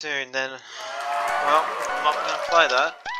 soon then. Well, I'm not going to play that.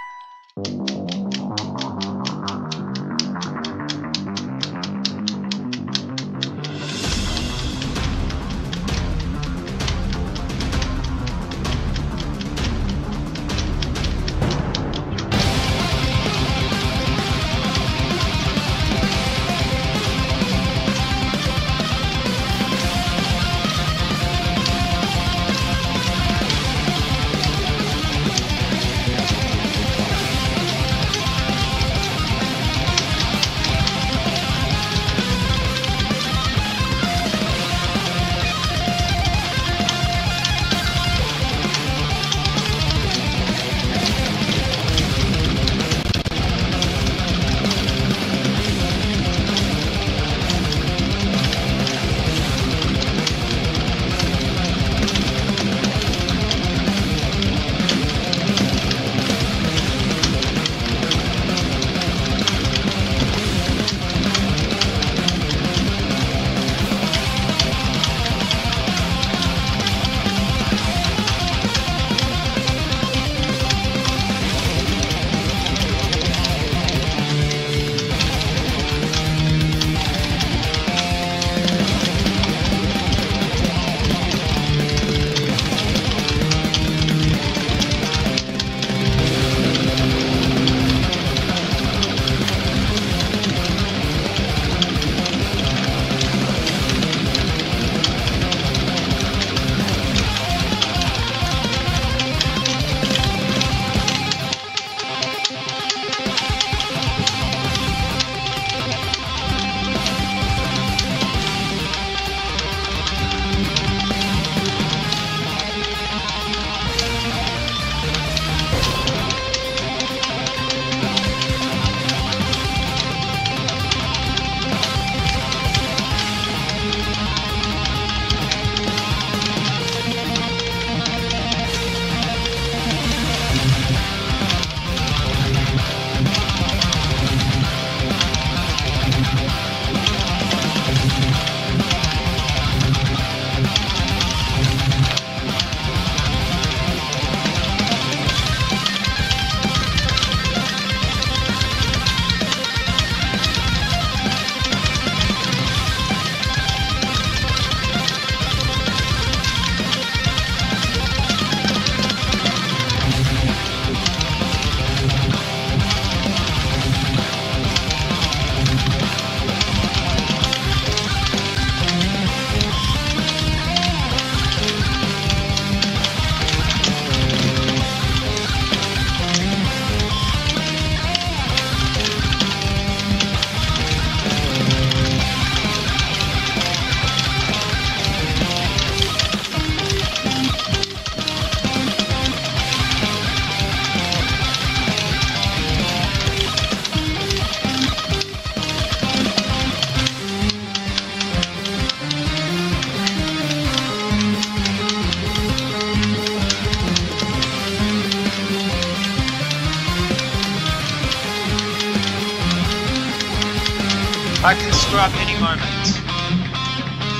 I can screw up any moment.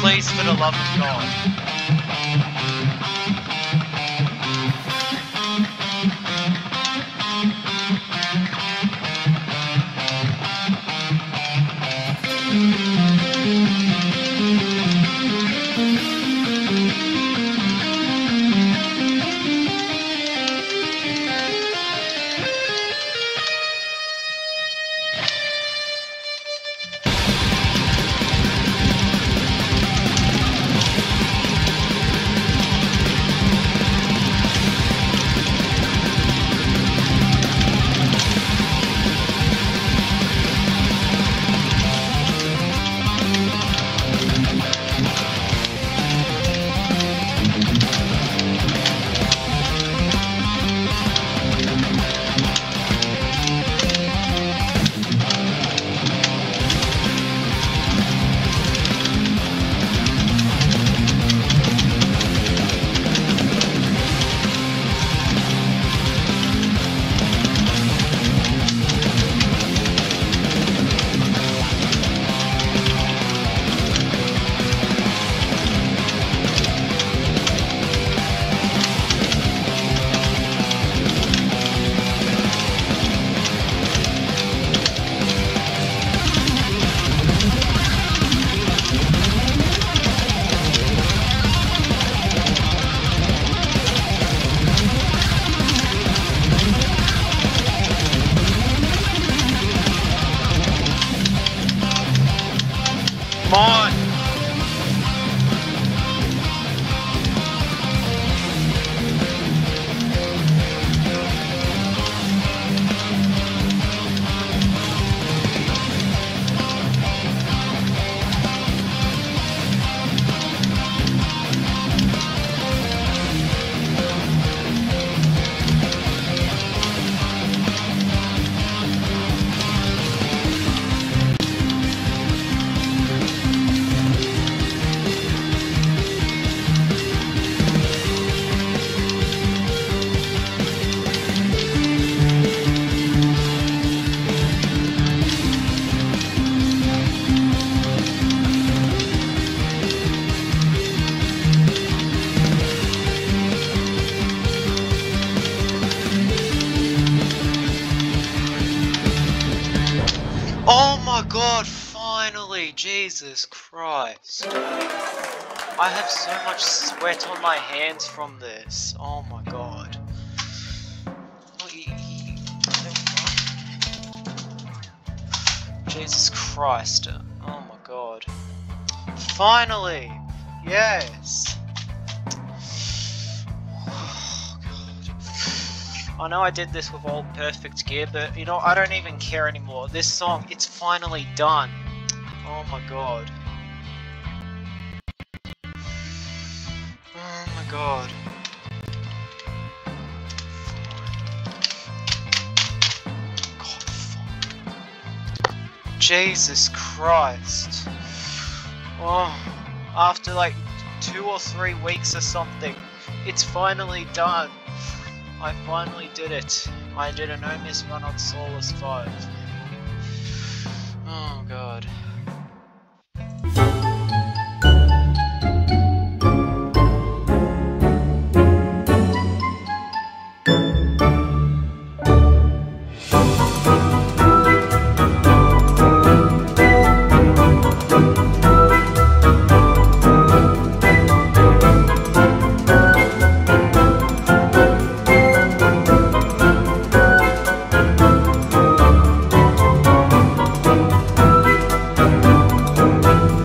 Please, for the love of God. Come on! Jesus Christ. I have so much sweat on my hands from this. Oh my god. Jesus Christ. Oh my god. Finally! Yes! I know I did this with all perfect gear, but you know, I don't even care anymore. This song, it's finally done. Oh my god. Oh my god. God. Jesus Christ. Oh, after like two or three weeks or something, it's finally done. I finally did it. I did a no miss run on Soulless 5. Oh god.